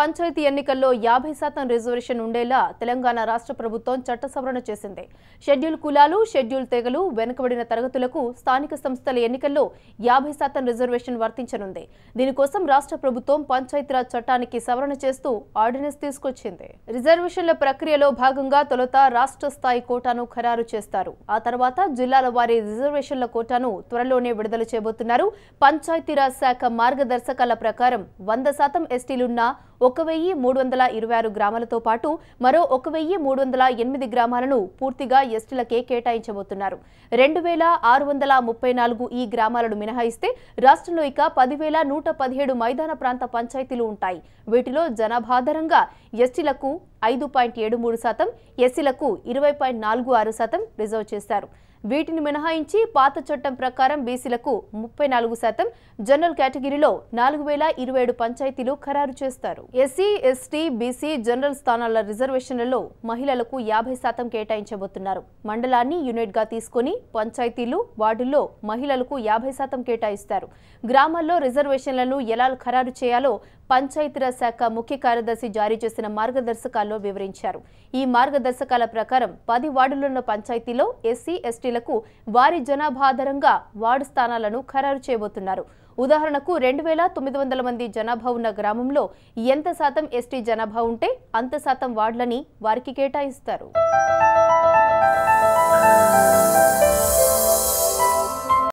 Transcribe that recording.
పంచాయతీ ఎన్నికల్లో యాభై శాతం రిజర్వేషన్ ఉండేలా తెలంగాణ రాష్ట్ర ప్రభుత్వం చట్ట సవరణ చేసింది. షెడ్యూల్ కులాలు షెడ్యూల్ తెగలు వెనుకబడిన తరగతులకు స్థానిక సంస్థల ఎన్నికల్లో యాభై శాతం రిజర్వేషన్ వర్తించనుంది. దీనికోసం రాష్ట్ర ప్రభుత్వం పంచాయతీరాజ్ చట్టానికి సవరణ చేస్తూ ఆర్డినెన్స్ తీసుకొచ్చింది. రిజర్వేషన్ల ప్రక్రియలో భాగంగా తొలుత రాష్ట్ర స్థాయి కోటాను ఖరారు చేస్తారు. ఆ తర్వాత జిల్లాల వారి రిజర్వేషన్ల కోటాను త్వరలోనే విడుదల చేయబోతున్నారు. పంచాయతీరాజ్ శాఖ మార్గదర్శకాల ప్రకారం వంద శాతం ఎస్టీలున్న ఒక వెయ్యి మూడు వందల ఇరవై ఆరు గ్రామాలతో పాటు మరో ఒక వెయ్యి మూడు వందల ఎనిమిది గ్రామాలను పూర్తిగా ఎస్టీలకే కేటాయించబోతున్నారు. రెండు వేల ఆరు వందల ముప్పై నాలుగు ఈ గ్రామాలను మినహాయిస్తే రాష్ట్రంలో ఇక పదివేల నూట పదిహేడు మైదాన ప్రాంత పంచాయతీలు ఉంటాయి. వీటిలో జనాభాధారంగా ఎస్టీలకు ఐదు పాయింట్ ఏడు మూడు శాతం ఎస్సీలకు ఇరవై పాయింట్ నాలుగు ఆరు శాతం రిజర్వ్ చేశారు. వీటిని మినహాయించి పాత చట్టం ప్రకారం బీసీలకు ముప్పై నాలుగు శాతం జనరల్ కేటగిరీలో నాలుగు వేల ఇరవై ఏడు పంచాయతీలు ఖరారు చేస్తారు. ఎస్సీ ఎస్టీ బీసీ జనరల్ స్థానాల రిజర్వేషన్లలో మహిళలకు యాభై శాతం కేటాయించబోతున్నారు. మండలాన్ని యూనిట్గా తీసుకుని పంచాయతీలు వార్డుల్లో మహిళలకు యాభై శాతం కేటాయిస్తారు. గ్రామాల్లో రిజర్వేషన్లను ఎలా ఖరారు చేయాలో పంచాయతీరాజ్ శాఖ ముఖ్య కార్యదర్శి జారీ చేసిన మార్గదర్శకాలు మార్గదర్శకాల్లో వివరించారు. ఈ మార్గదర్శకాల ప్రకారం పది వార్డులున్న పంచాయతీలో ఎస్సీ ఎస్టీలకు వారి జనాభా ఆధారంగా వార్డు స్థానాలను ఖరారు చేయబోతున్నారు. ఉదాహరణకు రెండు వేల తొమ్మిది వందల మంది జనాభా ఉన్న గ్రామంలో ఎంత శాతం ఎస్టీ జనాభా ఉంటే అంత శాతం వార్డులని వారికి కేటాయిస్తారు.